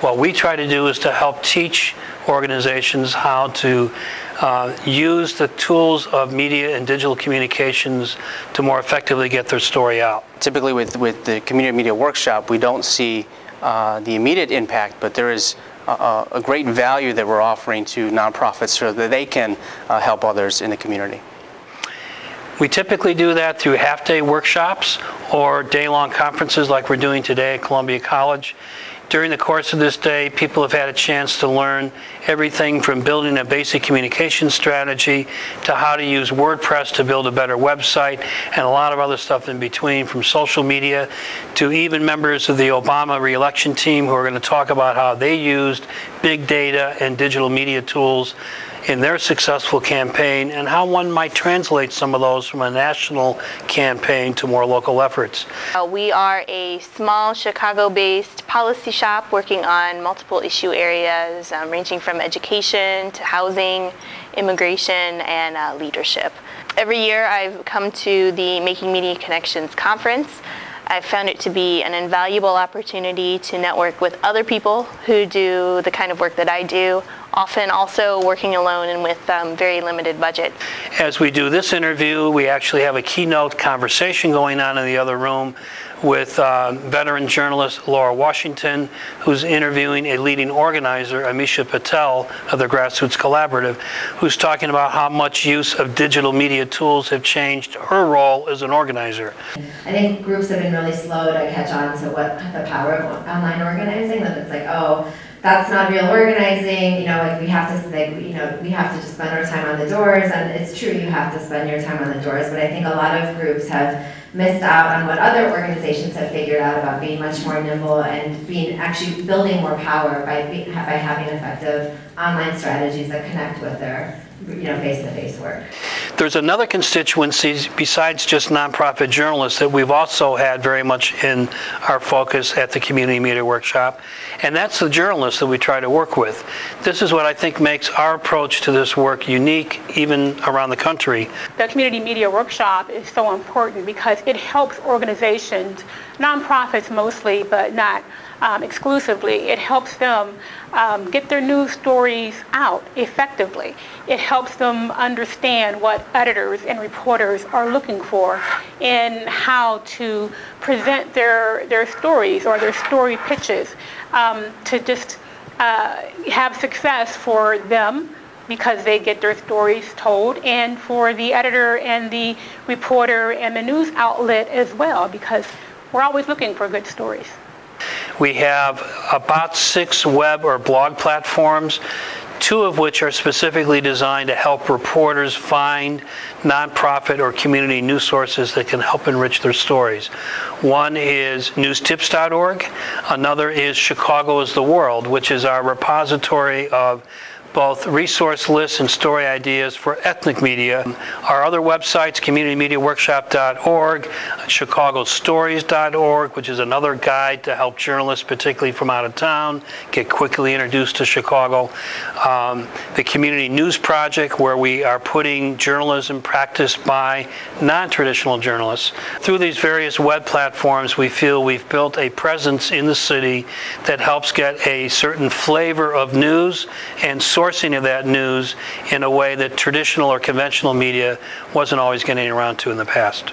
What we try to do is to help teach organizations how to uh, use the tools of media and digital communications to more effectively get their story out. Typically with, with the community media workshop, we don't see uh, the immediate impact, but there is a, a, great value that we're offering to nonprofits so that they can uh, help others in the community. We typically do that through half-day workshops or day-long conferences like we're doing today at Columbia College. During the course of this day, people have had a chance to learn everything from building a basic communication strategy to how to use WordPress to build a better website and a lot of other stuff in between, from social media to even members of the Obama reelection team who are going to talk about how they used big data and digital media tools in their successful campaign and how one might translate some of those from a national campaign to more local efforts. Uh, we are a small Chicago-based policy shop working on multiple issue areas um, ranging from education to housing, immigration, and uh, leadership. Every year I've come to the Making Media Connections conference. I've found it to be an invaluable opportunity to network with other people who do the kind of work that I do, often also working alone and with um, very limited budget. As we do this interview, we actually have a keynote conversation going on in the other room with uh, veteran journalist Laura Washington, who's interviewing a leading organizer, Amisha Patel of the Grassroots Collaborative, who's talking about how much use of digital media tools have changed her role as an organizer. I think groups have been really slow to catch on to what the power of online organizing, that it's like, oh, that's not real organizing, you know, like we have to, like, you know, we have to just spend our time on the doors, and it's true, you have to spend your time on the doors, but I think a lot of groups have missed out on what other organizations have figured out about being much more nimble and being actually building more power by, by having effective online strategies that connect with their you know, face-to-face work. There's another constituency besides just nonprofit journalists that we've also had very much in our focus at the Community Media Workshop, and that's the journalists that we try to work with. This is what I think makes our approach to this work unique even around the country. The Community Media Workshop is so important because it helps organizations, nonprofits mostly, but not um, exclusively. It helps them um, get their news stories out effectively. It helps them understand what editors and reporters are looking for in how to present their, their stories or their story pitches um, to just uh, have success for them because they get their stories told, and for the editor and the reporter and the news outlet as well, because we're always looking for good stories. We have about six web or blog platforms, two of which are specifically designed to help reporters find nonprofit or community news sources that can help enrich their stories. One is newstips.org, another is Chicago is the World, which is our repository of both resource lists and story ideas for ethnic media. Our other websites, communitymediaworkshop.org, chicagostories.org, which is another guide to help journalists, particularly from out of town, get quickly introduced to Chicago. Um, the Community News Project, where we are putting journalism practiced by non-traditional journalists. Through these various web platforms, we feel we've built a presence in the city that helps get a certain flavor of news and sourcing of that news in a way that traditional or conventional media wasn't always getting around to in the past.